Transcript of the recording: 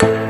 Hold